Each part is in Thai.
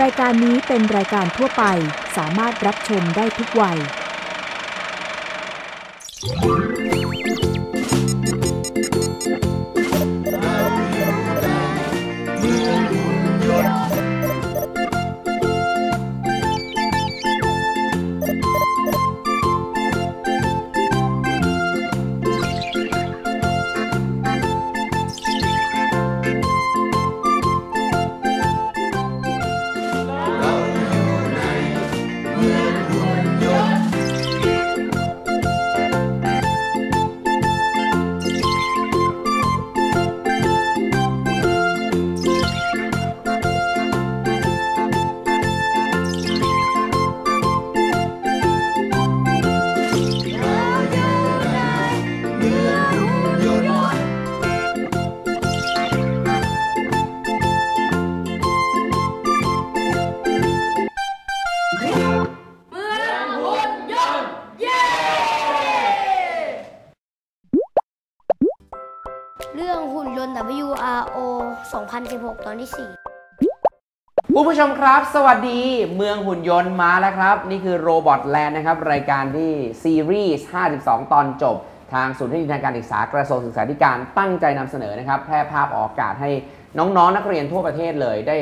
รายการนี้เป็นรายการทั่วไปสามารถรับชมได้ทุกวัย ผู้ชมครับ สวัสดีเมืองหุ่นยนต์มาแล้วครับ นี่คือโรบอทแลนด์นะครับ รายการที่ซีรีส์ 52 ตอนจบ ทางศูนย์เทคนิคทางการศึกษากระทรวงศึกษาธิการตั้งใจนำเสนอนะครับ แพร่ภาพออกอากาศให้น้องๆนนักเรียนทั่วประเทศเลย ได้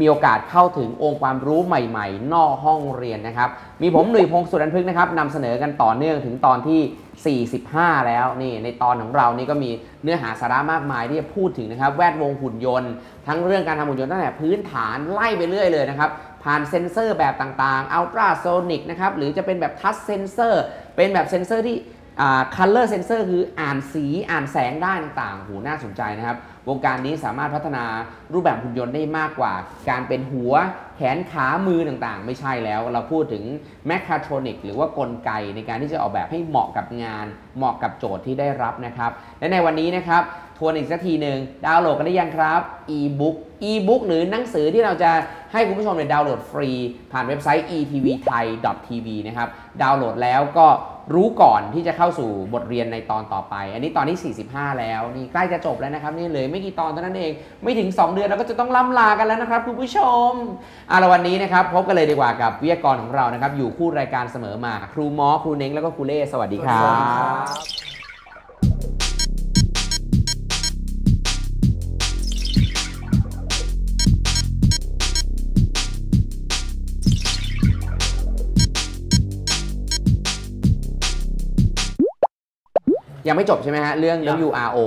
มีโอกาสเข้าถึงองค์ความรู้ใหม่ๆ นอกห้องเรียนนะครับ มีผมหนุ่ยพงศ์สุรันพึกษ์นะครับนำเสนอกันต่อเนื่องถึงตอนที่ 45 แล้วนี่ในตอนของเรานี่ก็มีเนื้อหาสาระมากมายที่จะพูดถึงนะครับ แวดวงหุ่นยนต์ ทั้งเรื่องการทำหุ่นยนต์ตั้งแต่พื้นฐานไล่ไปเรื่อยเลยนะครับผ่านเซ็นเซอร์แบบต่างๆอัลตราโซนิกนะครับหรือจะเป็นแบบ touch sensor เป็นแบบเซ็นเซอร์ที่อ่า color sensor คืออ่านสีอ่านแสงได้ต่างๆหูยน่าสนใจนะครับ วงการนี้สามารถพัฒนารูปแบบหุ่นยนต์ได้มากกว่า การเป็นหัวแขนขามือต่างๆ ไม่ใช่แล้ว เราพูดถึง mechatronic หรือว่ากลไกในการที่จะออกแบบให้เหมาะกับงาน เหมาะกับโจทย์ที่ได้รับนะครับ และในวันนี้นะครับทวนอีกสักทีหนึ่งดาวน์โหลดกันได้ยังครับ e-book e-book หรือหนังสือที่เราจะให้คุณผู้ชมเนี่ยดาวน์โหลดฟรี ผ่านเว็บไซต์ etvthai.tv นะครับดาวน์โหลดแล้วก็รู้ก่อนที่จะเข้าสู่บทเรียนในตอนต่อไป อันนี้ตอนที่ 45 แล้วนี่ใกล้จะจบแล้วนะครับ นี่เลยไม่กี่ตอนเท่านั้นเอง ไม่ถึง 2 เดือนเราก็จะต้องล่ำลากันแล้วนะครับคุณผู้ชมเอาละวันนี้นะครับพบกันเลยดีกว่ากับวิทยากรของเรานะครับอยู่คู่รายการเสมอมาครูมอครูเน้งแล้วก็ครูเล่สวัสดีครับครับ ยังไม่จบใช่ไหมฮะ เรื่องยัง WRO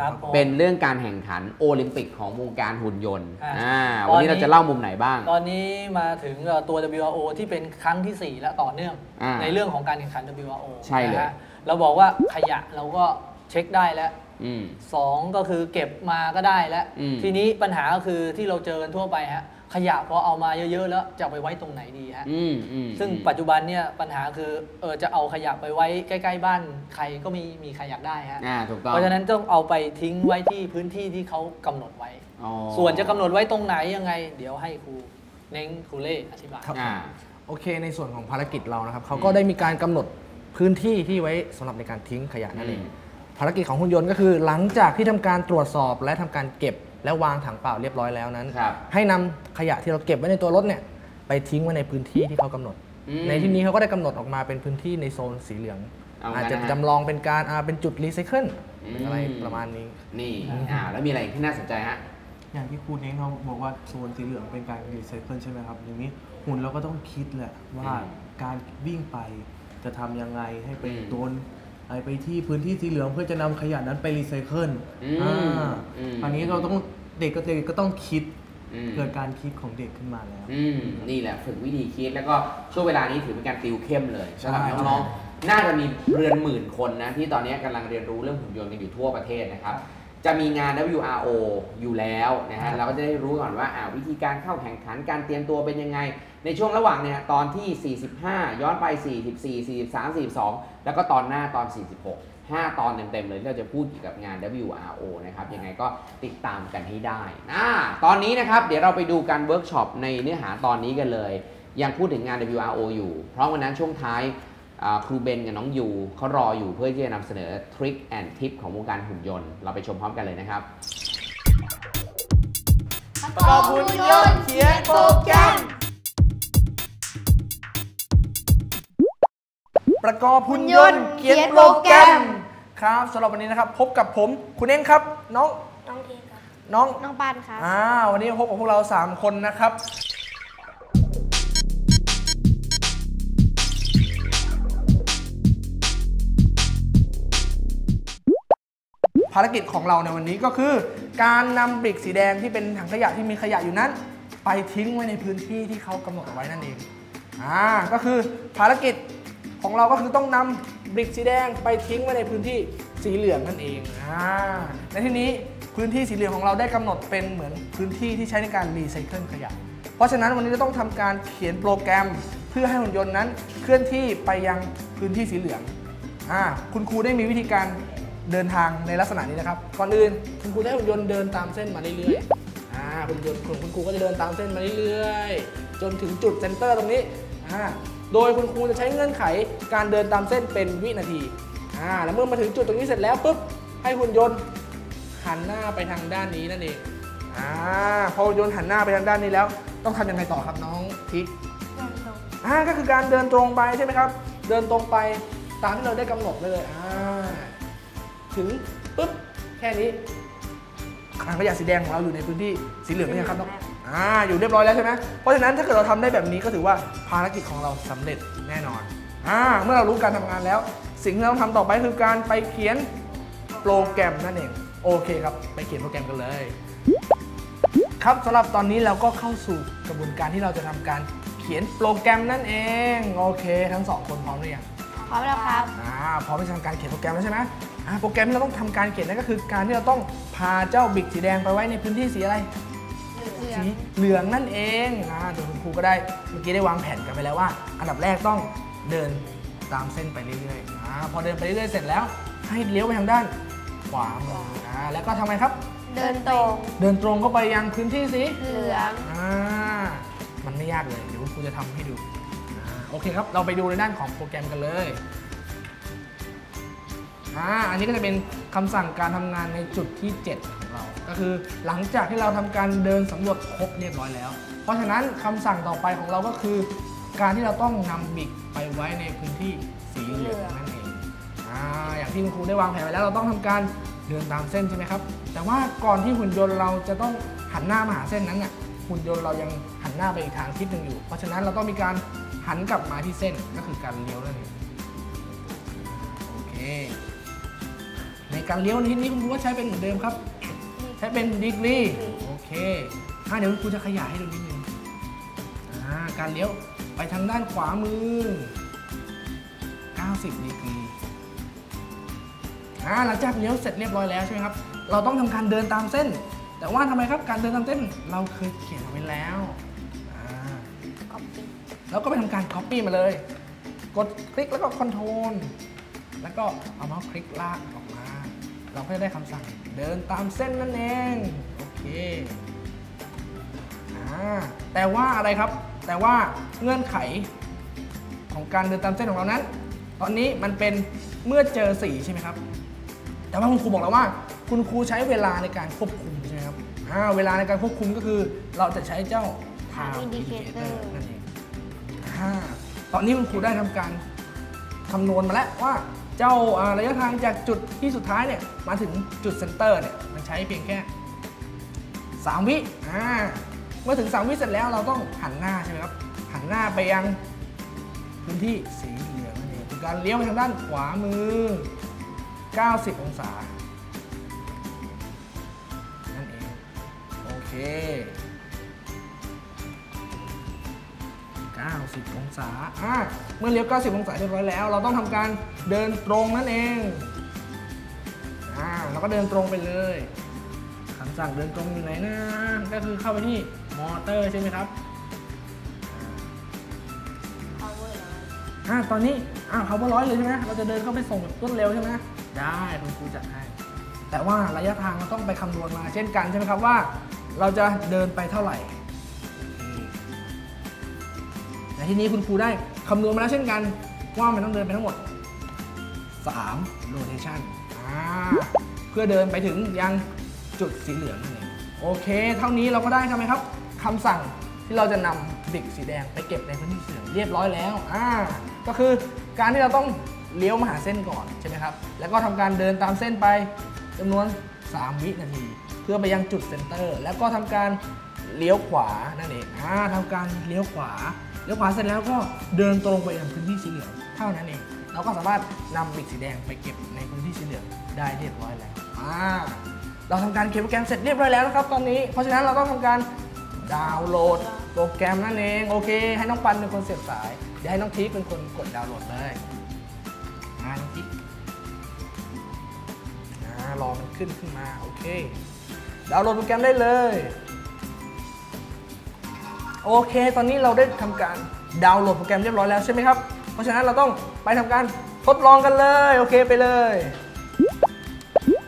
ครับผม เป็นเรื่องการแข่งขันโอลิมปิกของวงการหุ่นยนต์อ่าอ่าตอนนี้วันนี้ เราจะเล่ามุมไหนบ้าง ตอนนี้มาถึงเอ่อตัว WRO ที่เป็นครั้งที่4 และต่อเนื่อง อ่าในเรื่องของการแข่งขัน WRO ใช่เลย นะฮะเราบอกว่าขยะเราก็เช็คได้แล้ว อืมสองก็คือเก็บมาก็ได้แล้ว อืมทีนี้ปัญหาก็คือที่เราเจอกันทั่วไปฮะ ขยะพอเอามาเยอะๆ แล้วจะเอาไปไว้ตรงไหนดีฮะอืมอืมซึ่งอืมปัจจุบันเนี่ยปัญหาคือเออจะเอาขยะไปไว้ใกล้ๆบ้านใครก็มีมีใครอยากได้ฮะอ่าถูกต้องเพราะฉะนั้นต้องเอาไปทิ้งไว้ที่พื้นที่ที่เขากำหนดไว้อ๋อส่วนจะกำหนดไว้ตรงไหนยังไง เดี๋ยวให้ครูเน้งครูเล่อธิบายครับอ่าโอเคในส่วนของภารกิจเรานะครับเขาก็ได้มีการกำหนดพื้นที่ที่ไว้สำหรับในการทิ้งขยะนั่นเองอืมภารกิจของหุ่นยนต์ก็คือ หลังจากที่ทำการตรวจสอบและทำการเก็บ และวางถังเปล่าเรียบร้อยแล้วนั้น ครับ ให้นำขยะที่เราเก็บไว้ในตัวรถเนี่ยไปทิ้งไว้ในพื้นที่ที่เขากำหนด อืมในที่นี้เขาก็ได้กำหนดออกมาเป็นพื้นที่ในโซนสีเหลืองเอางั้นอาจจะนะฮะจำลองเป็นการอ่าเป็นจุดรีไซเคิลอืมอะไรประมาณนี้ นี่อ่าแล้วมีอะไรอีกที่น่าสนใจฮะ อย่างที่ครูเน้งเขาบอกว่าโซนสีเหลืองเป็นการรีไซเคิลใช่ไหมครับ อย่างนี้หุ่นเราก็ต้องคิดแหละว่าอืมการวิ่งไปจะทำยังไงให้ไปอืม โดน ไปไปที่พื้นที่สีเหลืองเพื่อจะนำขยะนั้นไปรีไซเคิลอืมอ่าอืมอันนี้เราต้องเด็กก็เด็กก็ต้องคิดอืมเกิดการคิดของเด็กขึ้นมาแล้วอืมนี่แหละฝึกวิธีคิดแล้วก็ช่วงเวลานี้ถือเป็นการติวเข้มเลยสำหรับใช่น้องๆน่าจะมีเรือนหมื่นคนนะที่ตอนนี้กำลังเรียนรู้เรื่องหุ่นยนต์กันอยู่ทั่วประเทศนะครับ จะมีงาน WRO อยู่แล้วนะฮะเราก็จะได้รู้ก่อนว่าอ่าวิธีการเข้าแข่งขันการเตรียมตัวเป็นยังไง ในช่วงระหว่างเนี่ยตอนที่ 45 ย้อนไป 44 43 42 แล้วก็ตอนหน้าตอน 46 5 ตอนเต็มๆเลยที่เราจะพูดเกี่ยวกับงาน WRO นะครับยังไงก็ติดตามกันให้ได้อ่าตอนนี้นะครับเดี๋ยวเราไปดูการเวิร์กช็อปในเนื้อหาตอนนี้กันเลย ยังพูดถึงงาน WRO อยู่เพราะวันนั้นช่วงท้ายครูเบนกับน้องยูเขารออยู่เพื่อที่จะนำเสนอทริคแอนทิปของวงการหุ่นยนต์ เราไปชมพร้อมกันเลยนะครับประกอบหุ่นยนต์เขียนโปรแกรม ประกอบหุ่นยนต์เขียนโปรแกรม ครับสำหรับวันนี้นะครับ พบกับผมคุณเองครับ น้องน้องเทครับ น้องน้องปานครับอ่าวันนี้พบกับพวกเรา 3 คนนะครับภารกิจของเราในวันนี้ก็คือ การนำบริกสีแดงที่เป็นถังขยะที่มีขยะอยู่นั้น ไปทิ้งไว้ในพื้นที่ที่เขากำหนดเอาไว้นั่นเอง อ่า ก็คือภารกิจ ของเราก็คือต้องนำบริกสีแดงไปทิ้งไว้ในพื้นที่สีเหลืองนั่นเองอ่าในที่นี้พื้นที่สีเหลืองของเราได้กำหนดเป็นเหมือนพื้นที่ที่ใช้ในการรีไซเคิลขยะ เพราะฉะนั้นวันนี้จะต้องทำการเขียนโปรแกรมเพื่อให้หุ่นยนต์นั้น เคลื่อนที่ไปยังพื้นที่สีเหลืองอ่าคุณครูได้มีวิธีการเดินทางในลักษณะนี้นะครับ ก่อนอื่นคุณครูได้หุ่นยนต์เดินตามเส้นมาเรื่อยๆอ่าหุ่นยนต์ของคุณครูก็จะเดินตามเส้นมาเรื่อยๆ จนถึงจุด center ตรงนี้อ่า โดยคุณครูจะใช้เงื่อนไขการเดินตามเส้นเป็นวินาทีอ่าแล้วเมื่อมาถึงจุดตรงนี้เสร็จแล้วปุ๊บให้หุ่นยนต์หันหน้าไปทางด้านนี้นั่นเองอ่าพอหุ่นยนต์หันหน้าไปทางด้านนี้แล้ว ต้องทำยังไงต่อครับน้องทิกอ่าก็คือการเดินตรงไปใช่ไหมครับ เดินตรงไปตามที่เราได้กำหนดเลยอ่าถึงปุ๊บแค่นี้ถังขยะสีแดงของเราอยู่ในพื้นที่สีเหลืองหรือยังครับน้อง อ่าอยู่เรียบร้อยแล้วใช่ไหมเพราะฉะนั้นถ้าเกิดเราทำได้แบบนี้ก็ถือว่าภารกิจของเราสำเร็จแน่นอนอ่าเมื่อเรารู้การทำงานแล้ว สิ่งที่เราต้องทำต่อไปคือการไปเขียนโปรแกรมนั่นเองโอเคครับ ไปเขียนโปรแกรมกันเลย ครับสำหรับตอนนี้เราก็เข้าสู่กระบวนการที่เราจะทำการเขียนโปรแกรมนั่นเองโอเค ทั้งสองคนพร้อมหรือยังพร้อมแล้วครับอ่าพร้อมที่จะทำการเขียนโปรแกรมแล้วใช่ไหมอ่าโปรแกรมที่เราต้องทำการเขียนนั่นก็คือการที่เราต้องพาเจ้าบิ๊กสีแดงไปไว้ในพื้นที่สีอะไร สีเหลืองนั่นเองอ่าเดี๋ยวคุณครูก็ได้เมื่อกี้ได้วางแผนกันไปแล้วว่า อันดับแรกต้องเดินตามเส้นไปเรื่อยๆอ่าพอเดินไปเรื่อยๆเสร็จแล้ว ให้เลี้ยวไปทางด้านขวามืออ่าแล้วก็ทำไงครับ เดินตรงเดินตรงเข้าไปยังพื้นที่สีเหลืองอ่ามันไม่ยากเลยเดี๋ยวคุณครูจะทำให้ดูอ่าโอเคครับ เราไปดูในด้านของโปรแกรมกันเลยอ่าอันนี้ก็จะเป็นคำสั่งการทำงานในจุดที่7ของเรา ก็คือหลังจากที่เราทำการเดินสำรวจครบเรียบร้อยแล้ว เพราะฉะนั้นคำสั่งต่อไปของเราก็คือ การที่เราต้องนำบิกไปไว้ในพื้นที่สีเหลืองนั่นเองอ่าอย่างที่คุณครูได้วางแผนไว้แล้วเราต้องทำการเดินตามเส้นใช่ไหมครับ แต่ว่าก่อนที่หุ่นยนต์เราจะต้องหันหน้ามาหาเส้นนั้นน่ะหุ่นยนต์เรายังหันหน้าไปอีกทางทิศหนึ่งอยู่ เพราะฉะนั้นเราต้องมีการหันกลับมาที่เส้นก็คือการเลี้ยวนั่นเองโอเคในการเลี้ยวในที่นี้คุณครูก็ใช้เป็นเหมือนเดิมครับ ใช้เป็นดีกรีโอเคอะเดี๋ยวคุณครูจะขยายให้ดูนิดนึงอ่าการเลี้ยวไปทางด้านขวามือ 90ดีกรีอ่าหลังจากเลี้ยวเสร็จเรียบร้อยแล้วใช่ไหมครับ เราต้องทำการเดินตามเส้น แต่ว่าทำไมครับการเดินตามเส้นเราเคยเขียนเอาไว้แล้วอ่าแล้วก็ไปทำการ Copy มาเลย กดคลิกแล้วก็ Ctrl แล้วก็เอาเมาส์คลิกลากออกมา เราก็จะได้คำสั่งเดินตามเส้นนั่นเอง โอเคอ่าแต่ว่าอะไรครับ แต่ว่าเงื่อนไขของการเดินตามเส้นของเรานั้น ตอนนี้มันเป็นเมื่อเจอสีใช่ไหมครับ แต่ว่าคุณครูบอกแล้วว่า คุณครูใช้เวลาในการควบคุมใช่ไหมครับอ่าเวลาในการควบคุมก็คือเราจะใช้เจ้า time indicator นั่นเองอ่าตอนนี้คุณครูได้ทำการคำนวณมาแล้วว่า เจ้าระยะทางจากจุดที่สุดท้ายเนี่ยมาถึงจุดเซนเตอร์เนี่ยมันใช้เพียงแค่ 3 วิอ่าเมื่อถึง 3 วิเสร็จแล้วเราต้องหันหน้าใช่ไหมครับ หันหน้าไปยังพื้นที่สีเหลืองนั่นเองคือการเลี้ยวไปทางด้านขวามือ 90 องศานั่นเองโอเค 90 องศาอะเมื่อเลี้ยว 90 องศาเรียบร้อยแล้ว เราต้องทำการเดินตรงนั่นเองอ่าเราก็เดินตรงไปเลยคำสั่งเดินตรงอยู่ไหนนะก็คือเข้าไปที่มอเตอร์ใช่ไหมครับอ่าตอนนี้อ่าเขาว่าร้อยเลยใช่ไหมเราจะเดินเข้าไปส่งแบบรวดเร็วใช่ไหมได้คุณครูจัดให้แต่ว่าระยะทางเราต้องไปคำนวณมาเช่นกันใช่ไหมครับว่า เราจะเดินไปเท่าไหร่ ทีนี้คุณครูได้คำนวณมาแล้วเช่นกัน ว่ามันต้องเดินไปทั้งหมด3 rotation เพื่อเดินไปถึงยังจุดสีเหลืองนั่นเองโอเค เท่านี้เราก็ได้ทำไมครับคำสั่งที่เราจะนำบิ๊กสีแดงไปเก็บในพื้นที่สีเหลืองเรียบร้อยแล้วอ่าก็คือการที่เราต้องเลี้ยวมาหาเส้นก่อนใช่ไหมครับ แล้วก็ทำการเดินตามเส้นไปจำนวน 3 วินาที เพื่อไปยังจุดเซนเตอร์ แล้วก็ทำการเลี้ยวขวานั่นเองอ่าทำการเลี้ยวขวา ลี้ยวขวาเสร็จแล้วก็เดินตรงไปยังพื้นที่สีเหลืองเท่านั้นเองเราก็สามารถนำบิ๊กสีแดงไปเก็บในพื้นที่สีเหลืองได้เรียบร้อยแล้วอ่าเราทำการเขียนโปรแกรมเสร็จเรียบร้อยแล้วนะครับตอนนี้เพราะฉะนั้นเราต้องทำการดาวน์โหลดโปรแกรมนั่นเองโอเค ให้น้องปันเป็นคนเสียบสายเดี๋ยวให้น้องทีเป็นคนกดดาวน์โหลดเลยอ่าน้องทีอ่ารอมันขึ้นขึ้นมาโอเคดาวน์โหลดโปรแกรมได้เลย โอเค ตอนนี้เราได้ทำการดาวน์โหลดโปรแกรมเรียบร้อยแล้วใช่ไหมครับ เพราะฉะนั้นเราต้องไปทำการทดลองกันเลย โอเคไปเลย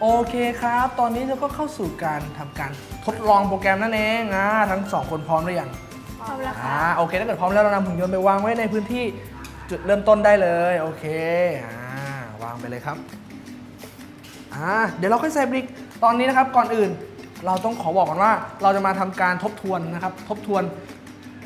โอเคครับ ตอนนี้เราก็เข้าสู่การทำการทดลองโปรแกรมนั่นเองอ่าทั้งสองคนพร้อมหรือยังพร้อมแล้วคอ่ารับโอเคถ้าเกิดพร้อมแล้วเรานำหุ่นยนต์ไปวางไว้ในพื้นที่จุดเริ่มต้นได้เลย โอเคอ่าวางไปเลยครับอ่าเดี๋ยวเราค่อยใส่บริกตอนนี้นะครับก่อนอื่น เราต้องขอบอกก่อนว่าเราจะมาทำการทบทวนนะครับ ทบทวน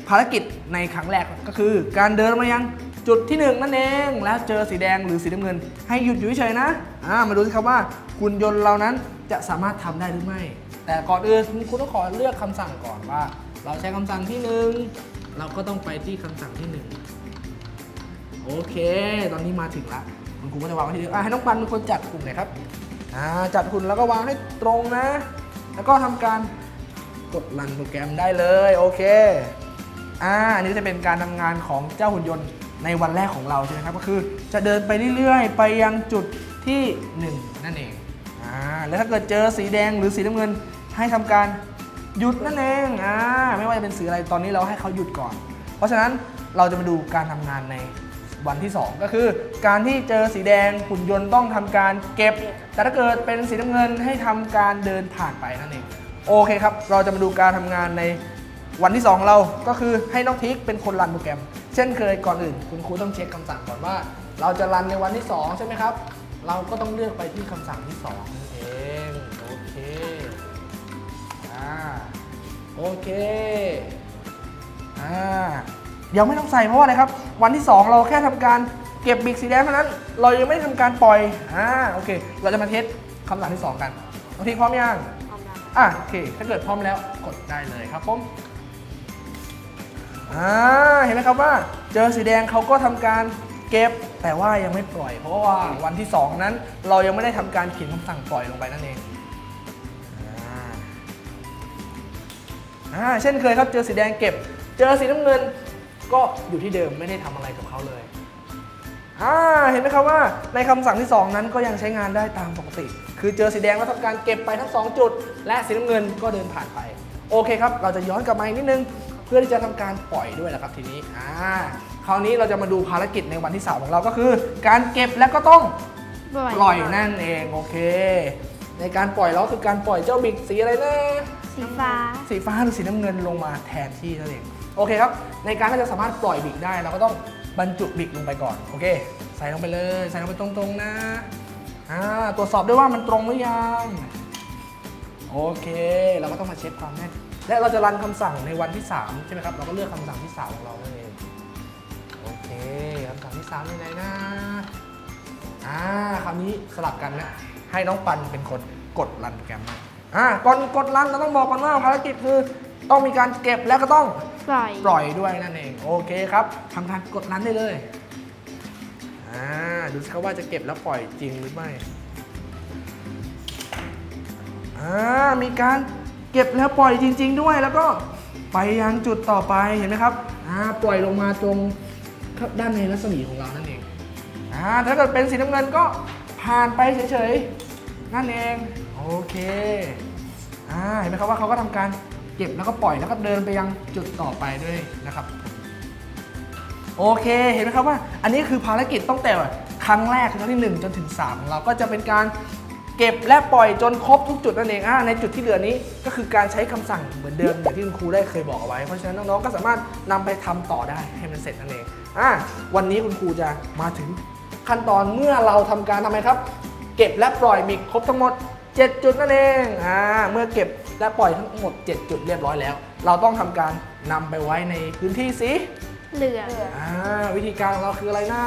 ภารกิจในครั้งแรกก็คือ การเดินมายังจุดที่หนึ่งนั่นเอง แล้วเจอสีแดงหรือสีน้ำเงิน ให้หยุดอยู่เฉยนะอ่ามาดูสิครับว่าหุ่นยนต์เรานั้นจะสามารถทำได้หรือไม่ แต่ก่อนอื่นคุณต้องขอเลือกคำสั่งก่อนว่า เราใช้คำสั่งที่หนึ่งเราก็ต้องไปที่คำสั่งที่หนึ่งโอเค ตอนนี้มาถึงละคุณครูก็จะวางไว้ที่เดิมให้น้องปันเป็นคนจัดกลุ่มหน่อยครับอ่าจัดหุ่นแล้วก็วางให้ตรงนะ แล้วก็ทำการกดรันโปรแกรมได้เลย โอเค อ่าอันนี้จะเป็นการทำงานของเจ้าหุ่นยนต์ในวันแรกของเราใช่ไหมครับก็คือจะเดินไปเรื่อยๆ ไปยังจุดที่หนึ่งนั่นเองอ่าแล้วถ้าเกิดเจอสีแดงหรือสีน้ำเงินให้ทำการหยุดนั่นเองอ่าไม่ว่าจะเป็นสื่ออะไรตอนนี้เราให้เขาหยุดก่อน เพราะฉะนั้นเราจะมาดูการทำงานในวันที่ 2 ก็คือ การที่เจอสีแดงหุ่นยนต์ต้องทำการเก็บ แต่ถ้าเกิดเป็นสีน้ำเงินให้ทำการเดินผ่านไปนั่นเองโอเคครับ เราจะมาดูการทำงานใน วันที่2ของเราก็คือให้น้องทิกเป็นคนรันโปรแกรม เช่นเคยก่อนอื่น คุณครูต้องเช็คคำสั่งก่อนว่า เราจะรันในวันที่ 2 ใช่ไหมครับ เราก็ต้องเลือกไปที่คำสั่งที่2นั่นเองโอเคอ่าโอเคอ่ายังไม่ต้องใส่เพราะว่าอะไรครับ วันที่ 2 เราแค่ทำการเก็บบิ๊กสีแดงเท่านั้น เรายังไม่ได้ทำการปล่อยอ่าโอเค เราจะมาเทสคำสั่งที่ 2 กันน้องทีพร้อมยังพร้อมแล้วอะโอเค ถ้าเกิดพร้อมแล้วกดได้เลยครับผม อ่าเห็นไหมครับว่าเจอสีแดงเขาก็ทำการเก็บแต่ว่ายังไม่ปล่อย เพราะว่าวันที่ 2 นั้น เรายังไม่ได้ทำการเขียนคำสั่งปล่อยลงไปนั่นเองอ่าเช่นเคยครับเจอสีแดงเก็บ เจอสีน้ำเงินก็อยู่ที่เดิมไม่ได้ทำอะไรกับเขาเลยอ่าเห็นไหมครับว่าในคำสั่งที่ 2 นั้นก็ยังใช้งานได้ตามปกติ คือเจอสีแดงแล้วทำการเก็บไปทั้ง 2 จุด และสีน้ำเงินก็เดินผ่านไป โอเคครับ เราจะย้อนกลับมาอีกนิดนึง เพื่อที่จะทำการปล่อยด้วยแหละครับทีนี้อ่าคราวนี้เราจะมาดูภารกิจในวันที่สามของเราก็คือ การเก็บและก็ต้องปล่อยนั่นเองโอเค ในการปล่อยเราคือการปล่อยเจ้าบิ๊กสีอะไรนะสีฟ้าสีฟ้าหรือสีน้ำเงินลงมาแทนที่นั่นเองโอเคครับ ในการที่จะสามารถปล่อยบิ๊กได้เราก็ต้องบรรจุบิ๊กลงไปก่อนโอเค ใส่ลงไปเลย ใส่ลงไปตรงๆนะอ่าตรวจสอบด้วยว่ามันตรงหรือยังโอเค เราก็ต้องมาเช็คความแน่น และเราจะรันคำสั่งในวันที่ 3 ใช่ไหมครับ เราก็เลือกคำสั่งที่ 3 ของเรานั่นเองโอเคคำสั่งที่3อยู่ไหนนะอ่าคราวนี้สลับกันนะให้น้องปันเป็นคนกดรันโปรแกรมให้อ่าก่อนกดรันเราต้องบอกก่อนว่าภารกิจคือต้องมีการเก็บแล้วก็ต้องปล่อยปล่อยด้วยนั่นเองโอเคครับทำการกดรันได้เลยอ่าดูสิครับว่าจะเก็บแล้วปล่อยจริงหรือไม่อ่ามีการเก็บแล้วปล่อยจริง ๆ ด้วย แล้วก็ไปยังจุดต่อไปเห็นไหมครับอ่าปล่อยลงมาตรงด้านในรัศมีของเรานั่นเองอ่าถ้าเกิดเป็นสีน้ำเงินก็ผ่านไปเฉยๆนั่นเองโอเคอ่าเห็นไหมครับว่าเขาก็ทำการเก็บแล้วก็ปล่อยแล้วก็เดินไปยังจุดต่อไปด้วยนะครับ โอเคเห็นไหมครับว่า อันนี้คือภารกิจตั้งแต่ครั้งแรกครั้งที่ 1 จนถึง3ของเราก็จะเป็นการ เก็บและปล่อยจนครบทุกจุดนั่นเองอ่าในจุดที่เหลือนี้ก็คือการใช้คำสั่งเหมือนเดิมอย่างที่คุณครูได้เคยบอกเอาไว้ เพราะฉะนั้นน้องๆก็สามารถนำไปทำต่อได้ให้มันเสร็จนั่นเองอ่าวันนี้คุณครูจะมาถึงขั้นตอนเมื่อเราทำการทำไมครับ เก็บและปล่อยมีครบทั้งหมด 7 จุดนั่นเองอ่าเมื่อเก็บและปล่อยทั้งหมด 7 จุดเรียบร้อยแล้ว เราต้องทำการนำไปไว้ในพื้นที่สีเหลืองอ่าวิธีการของเราคืออะไรนะ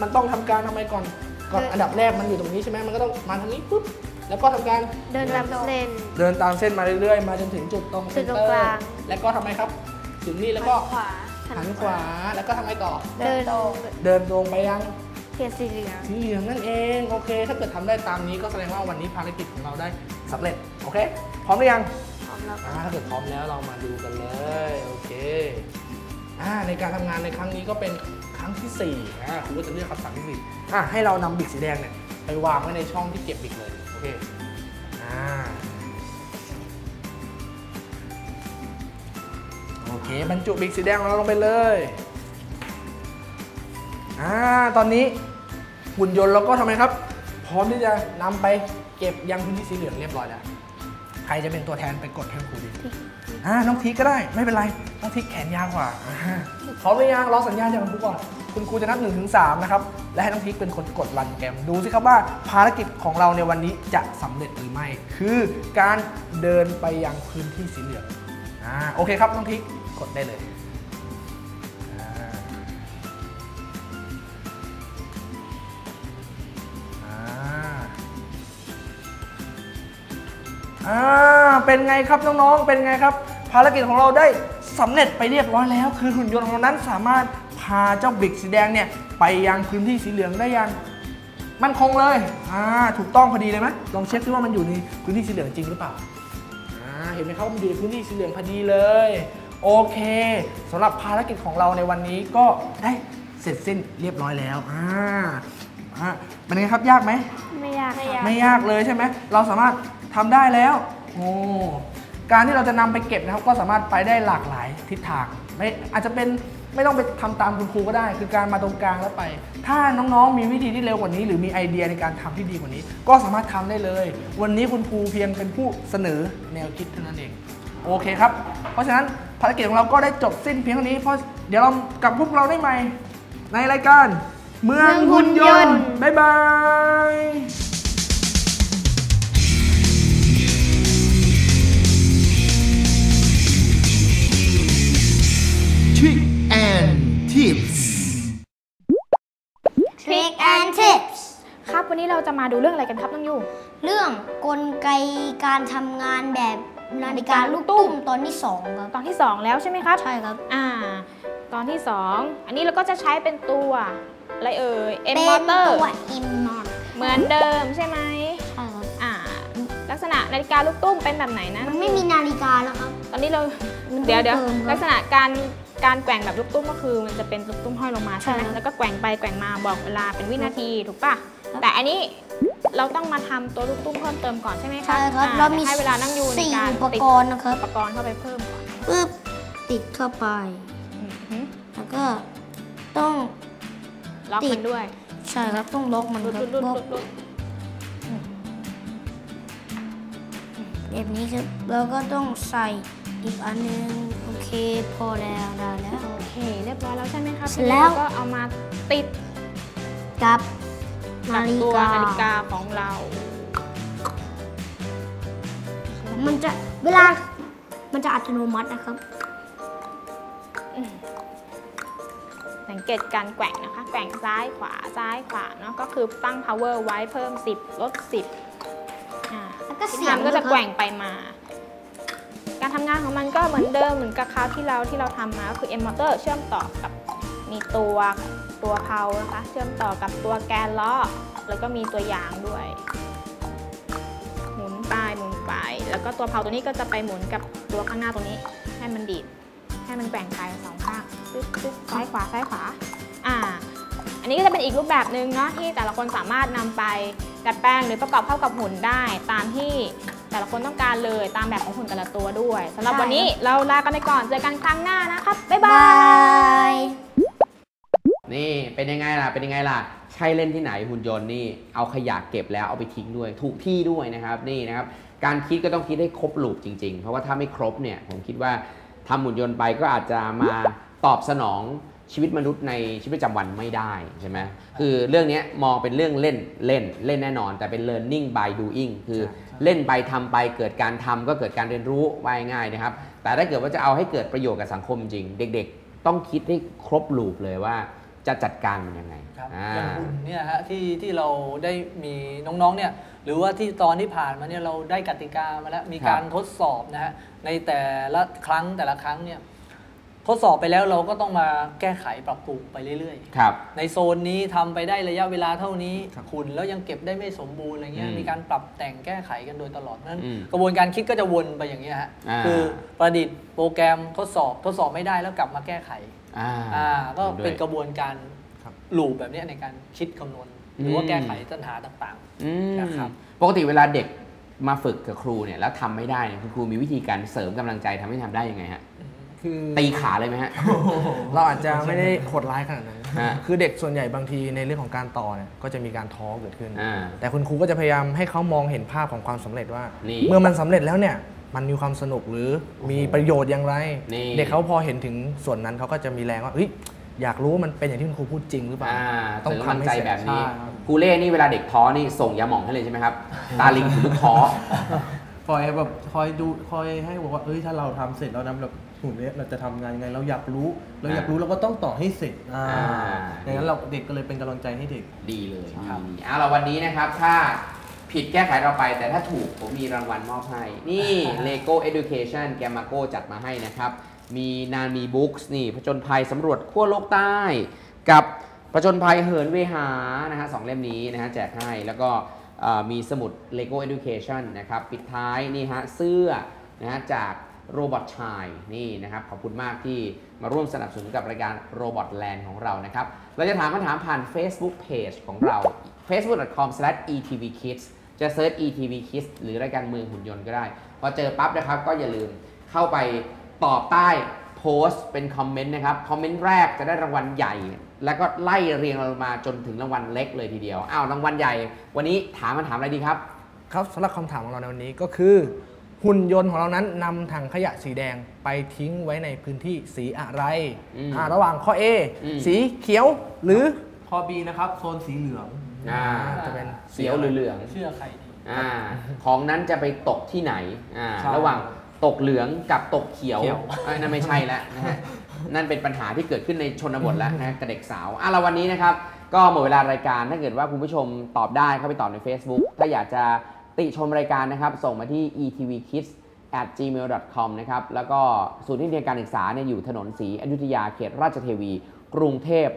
มันต้องทำการทำไมก่อน ก่อนอันดับแรกมันอยู่ตรงนี้ใช่ไหมมันก็ต้องมาทางนี้ปุ๊บแล้วก็ทำการเดินตามเส้นเดินตามเส้นมาเรื่อยๆ มาจนถึงจุดตรงจุเซ็ดนตรเตองกลาร์งแล้วก็ทำไมครับ ถึงนี่แล้วก็ขวาหันขวาแล้วก็ทำไมต่อ เดินเดินตรงไปยังเขียนสีเหลืองสีเหลืองนั่นเองโอเค ถ้าเกิดทำได้ตามนี้ก็แสดงว่าวันนี้ภารกิจของเราได้สำเร็จโอเค พร้อมหรือยังพร้อมแล้วอ่าถ้าเกิดพร้อมแล้วเรามาดูกันเลยโอเค อ่าในการทำงานในครั้งนี้ก็เป็นครั้งที่4อ่าครูก็จะเลือกคำสั่งที่สี่อ่าให้เรานำบิกสีแดงเนี่ยไปวางไว้ในช่องที่เก็บบิกเลยโอเคอ่าโอเคบรรจุบิกสีแดงของเราลงไปเลยอ่าตอนนี้หุ่นยนต์เราก็ทำไมครับ พร้อมที่จะนำไปเก็บยังพื้นที่สีเหลืองเรียบร้อยแล้ว ใครจะเป็นตัวแทนไปกดให้ครูดี อ่าน้องทีก็ได้ไม่เป็นไรน้องทีแขนยาวกว่าอ่าพร้อมหรือยังรอสัญญาณจากคุณครูก่อนคุณครูจะนับ1นถึงสนะ ครับ และให้น้องทีเป็นคนกดรันแกมดูสิครับว่าภารกิจของเราในวันนี้จะสำเร็จหรือไม่ คือการเดินไปยังพื้นที่สีเหลืองอ่าโอเคครับน้องทีกดได้เลยอ่าเป็นไงครับน้องๆ เป็นไงครับ ภารกิจของเราได้สำเร็จไปเรียบร้อยแล้ว คือหุ่นยนต์ของเรานั้นสามารถพาเจ้าบิกสีแดงเนี่ยไปยังพื้นที่สีเหลืองได้อยังมั่นคงเลยอ่าถูกต้องพอดีเลยไหมลองเช็คดูว่ามันอยู่ในพื้นที่สีเหลืองจริงหรือเปล่าอ่าเห็นไหมครับว่ามันอยู่ในพื้นที่สีเหลืองพอดีเลย โอเคสำหรับภารกิจของเราในวันนี้ก็ได้เสร็จสิ้นเรียบร้อยแล้วอ่าอ่าเป็นไงครับยากไหมไม่ยากไม่ยากไม่ยากเลยใช่ไหมเราสามารถทำได้แล้วโอ้ การที่เราจะนำไปเก็บนะครับก็สามารถไปได้หลากหลายทิศทางไม่อาจจะเป็นไม่ต้องไปทำตามคุณครูก็ได้ คือการมาตรงกลางแล้วไป ถ้าน้องๆมีวิธีที่เร็วกว่านี้ หรือมีไอเดียในการทำที่ดีกว่านี้ ก็สามารถทำได้เลย วันนี้คุณครูเพียงเป็นผู้เสนอแนวคิดเท่านั้นเองโอเคครับ เพราะฉะนั้นภารกิจของเราก็ได้จบสิ้นเพียงเท่านี้เพราะเดี๋ยวเรากลับพวกเราได้ใหม่ ในรายการ เมืองหุ่นยนต์บ๊ายบาย and Tips Trick and Tips ครับวันนี้เราจะมาดูเรื่องอะไรกันครับน้องยูเรื่องกลไกการทำงานแบบนาฬิกาลูกตุ้มตอนที่สองครับตอนที่ 2 แล้วใช่ไหมครับใช่ครับอ่า ตอนที่ 2 อันนี้เราก็จะใช้เป็นตัวอะไรเอ่ยเอ็นเป็นมอเตอร์ตัว M มอเตอร์เหมือนเดิมใช่ไหมใช่ครับอ่า ลักษณะนาฬิกาลูกตุ้มเป็นแบบไหนนะมันไม่มีนาฬิกาแล้วครับ ตอนนี้เรามันเดี๋ยวเดี๋ยวเติมครับลักษณะการ การแกว่งแบบลูกตุ้มก็คือมันจะเป็นลูกตุ้มห้อยลงมาใช่ไหมใช่ครับแล้วก็แกว่งไปแกว่งมาบอกเวลาเป็นวินาทีถูกป่ะครับแต่อันนี้เราต้องมาทำตัวลูกตุ้มเพิ่มเติมก่อนใช่ไหมคะใช่ครับอ่เรามีให้เวลานั่งยูในสี่การอุปติดกรณ์นะครับอุปกรณ์เข้าไปเพิ่มก่อนปึ๊บติดเข้าไปอือหือแล้วก็ต้องล็อกติดมันด้วย ใช่ครับต้องล็อกมันลุดครับลุดลุดบล็อกลุดลุดแบบนี้ครับแล้วก็ต้องใส่ อีกอันนึงโอเคพอแล้วได้แล้ว โอเค เรียบร้อยแล้วใช่ไหมครับเสร็จแล้ว ก็เอามาติดกับกันาบฬิตัวกานาฬิกาของเรา มันจะเวลา มันจะอัตโนมัตินะครับ สังเกตการแกว่งนะคะ แกว่งซ้ายขวาซ้ายขวาเนาะก็คือตั้ง power ไว้เพิ่ม 10 ลด 10อ่าแล้วก็ทิศเสียทางงก็จะด้วยครับแกว่งไปมา การทำงานของมันก็เหมือนเดิมเหมือนกับคราวที่เราที่เราทำมาก็คือ M motor เชื่อมต่อกับมีตัวตัวเพานะคะเชื่อมต่อกับตัวแกนล้อแล้วก็มีตัวยางด้วย หมุนไปหมุนไป แล้วก็ตัวเพาตัวนี้ก็จะไปหมุนกับตัวข้างหน้าตัวนี้ ให้มันดีดให้มันแกว่งไปสองข้างปึ๊บปึ๊บซ้ายขวาซ้ายขวาอ่า อันนี้ก็จะเป็นอีกรูปแบบหนึ่งเนาะที่แต่ละคนสามารถนำไป ดัดแปลงหรือประกอบเข้ากับหุ่นได้ตามที่แต่ละคนต้องการเลยตามแบบของหุ่นแต่ละตัวด้วยสำหรับใช่วันนี้เราลากันไปก่อนเจอกันครั้งหน้านะครับ บ๊ายบาบายยนี่เป็นยังไงล่ะ เป็นยังไงล่ะ ใช่เล่นที่ไหนหุ่นยนต์นี่ เอาขยะเก็บแล้วเอาไปทิ้งด้วย ถูกที่ด้วยนะครับนี่นะครับ การคิดก็ต้องคิดให้ครบลูปจริง ๆ เพราะว่าถ้าไม่ครบเนี่ยผมคิดว่าทำหุ่นยนต์ไปก็อาจจะมาตอบสนอง ชีวิตมนุษย์ในชีวิตประจำวันไม่ได้ใช่ไหมคือเรื่องเนี้ยมองเป็นเรื่องเล่นเล่นเล่นแน่นอน แต่เป็น learning by doing คือเล่นไปทำไปเกิดการทำก็เกิดการเรียนรู้ว่ายง่ายๆนะครับ แต่ถ้าเกิดว่าจะเอาให้เกิดประโยชน์กับสังคมจริง เด็ก ๆ ต้องคิดให้ครบลูปเลยว่าจะจัดการมันยังไงครับอ่าอย่างหุ่นเนี่ยฮะที่ที่เราได้มีน้องๆเนี่ยหรือว่าที่ตอนที่ผ่านมาเนี่ยเราได้กติกามาแล้วมีการทดสอบนะฮะในแต่ละครั้งแต่ละครั้งเนี่ย ทดสอบไปแล้วเราก็ต้องมาแก้ไขปรับปรุงไปเรื่อยครับๆในโซนนี้ทำไปได้ระยะเวลาเท่านี้หุ่นแล้วยังเก็บได้ไม่สมบูรณ์อะไรเงี้ยอืมมีการปรับแต่งแก้ไขกันโดยตลอดเพราะฉะนั้นอืมกระบวนการคิดก็จะวนไปอย่างนี้ยฮะอ่าคือประดิษฐ์โปรแกรมทดสอบทดสอบไม่ได้แล้วกลับมาแก้ไข อ่าอ่าก็ด้วยเป็นกระบวนการครับลูปแบบเนี้ยในการคิดคำนวณหรือว่าอืมแก้ไขปัญหาต่างอืมนะครับ ปกติเวลาเด็กมาฝึกกับครูเนี่ยแล้วทำไม่ได้เนี่ยคุณครูมีวิธีการเสริมกำลังใจทำให้ทำได้ยังไงฮะ คือตีขาเลยไหมฮะ เราอาจจะไม่ได้โหดร้ายขนาดนั้นฮะคือเด็กส่วนใหญ่บางทีในเรื่องของการต่อเนี่ยก็จะมีการท้อเกิดขึ้น อ่าแต่คุณครูก็จะพยายามให้เขามองเห็นภาพของความสำเร็จว่า นี่เมื่อมันสำเร็จแล้วเนี่ยมันมีความสนุกหรือมีประโยชน์อย่างไร นี่ เด็กเขาพอเห็นถึงส่วนนั้นเขาก็จะมีแรงว่าเฮ้ยอยากรู้ว่ามันเป็นอย่างที่คุณครูพูดจริงหรือเปล่า อ่าต้องเสริมกำลังทำให้ใจเสร็จแบบนี้ใช่ครับครูเล่นี่เวลาเด็กท้อนี่ส่งยาหม่องให้เลยใช่ไหมครับ ตาลิงถือลูกท้อ คอยแบบคอยดูคอยให้บอกว่าเอ้ยถ้าเราทำเสร็จแล้วนะแบบ หุ่นเนี้ยเราจะทำงานยังไงเราอยากรู้ เราอยากรู้เราก็ต้องต่อให้เสร็จอ่าอ่าอย่างนั้นเราเด็กก็เลยเป็นกำลังใจให้เด็กดีเลยครับดีเอาละวันนี้นะครับถ้าผิดแก้ไขเราไป แต่ถ้าถูกผมมีรางวัลมอบให้ นี่ Lego Education แกมาโกจัดมาให้นะครับ มีนานมีบุ๊กส์นี่ผจญภัยสำรวจขั้วโลกใต้ กับผจญภัยเหินเวหานะฮะสองเล่มนี้นะฮะแจกให้แล้วก็เอ่อมีสมุด Lego Education นะครับ ปิดท้ายนี่ฮะเสื้อนะฮะจาก โรบอทชายนี่นะครับขอบคุณมากที่มาร่วมสนับสนุนกับรายการ Robot Land ของเรานะครับ เราจะถามคำถามผ่าน Facebook Page ของเรา facebook.com/etvkids จะ search etvkids หรือรายการเมืองหุ่นยนต์ก็ได้ พอเจอปั๊บนะครับก็อย่าลืมเข้าไปตอบใต้โพสต์เป็นคอมเมนต์นะครับ คอมเมนต์แรกจะได้รางวัลใหญ่ แล้วก็ไล่เรียงมาจนถึงรางวัลเล็กเลยทีเดียวอ้าวรางวัลใหญ่ วันนี้ถามคำถามอะไรดีครับ ครับสำหรับคำถามของเราในวันนี้ก็คือ หุ่นยนต์ของเรานั้นนำถังขยะสีแดงไปทิ้งไว้ในพื้นที่สีอะไรอืมอ่าระหว่างข้อ A อืม สีเขียวหรือข้อ B นะครับโซนสีเหลือง อ่าจะเป็นเสียวหรือเหลืองๆเชื่อใครดี อ่าของนั้นจะไปตกที่ไหนอ่าใช่ระหว่างตกเหลืองกับตกเขียวเขียว เอ้ยนั่นไม่ใช่แล้วนะฮะนั่นเป็นปัญหาที่เกิดขึ้นในชนบทแล้วนะกับเด็กสาวอะแล้ววันนี้นะครับ ก็หมดเวลารายการถ้าเกิดว่าคุณผู้ชมตอบได้เข้าไปตอบใน Facebook ถ้าอยากจะ ติชมรายการนะครับ ส่งมาที่ etvkids at gmail.com นะครับ แล้วก็ศูนย์ที่เรียนการศึกษาเนี่ยอยู่ถนนสีอยุธยาเขตราชเทวี กรุงเทพ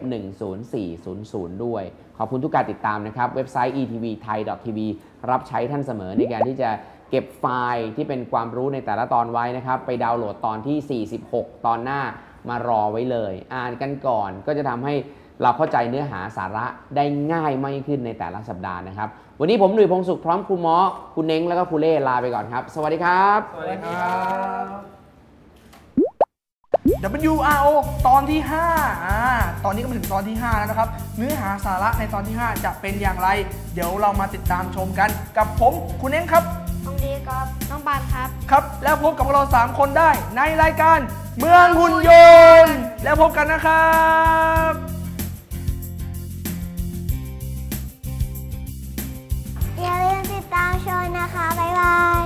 10400 ด้วย ขอบคุณทุกการติดตามนะครับ เว็บไซต์ etvthai.tv รับใช้ท่านเสมอในการที่จะเก็บไฟล์ที่เป็นความรู้ในแต่ละตอนไว้นะครับ ไปดาวน์โหลดตอนที่ 46 ตอนหน้ามารอไว้เลย อ่านกันก่อนก็จะทำให้เราเข้าใจเนื้อหาสาระได้ง่ายมากขึ้นในแต่ละสัปดาห์นะครับ วันนี้ผมหนุ่ยพงศุขพร้อมครูหมอคุณเน้งแล้วก็ครูเล่ลาไปก่อนครับ สวัสดีครับ สวัสดีครับ WRO ตอนที่5อ่าตอนนี้ก็มาถึงตอนที่ 5 แล้วนะครับ เนื้อหาสาระในตอนที่ 5 จะเป็นอย่างไร เดี๋ยวเรามาติดตามชมกัน กับผมคุณเองครับ น้องดีครับ น้องบานครับ ครับ แล้วพบกับพวกเรา 3 คนได้ในรายการ เมืองหุ่นยนต์ แล้วพบกันนะครับ ตามชมนะคะ บ๊ายบาย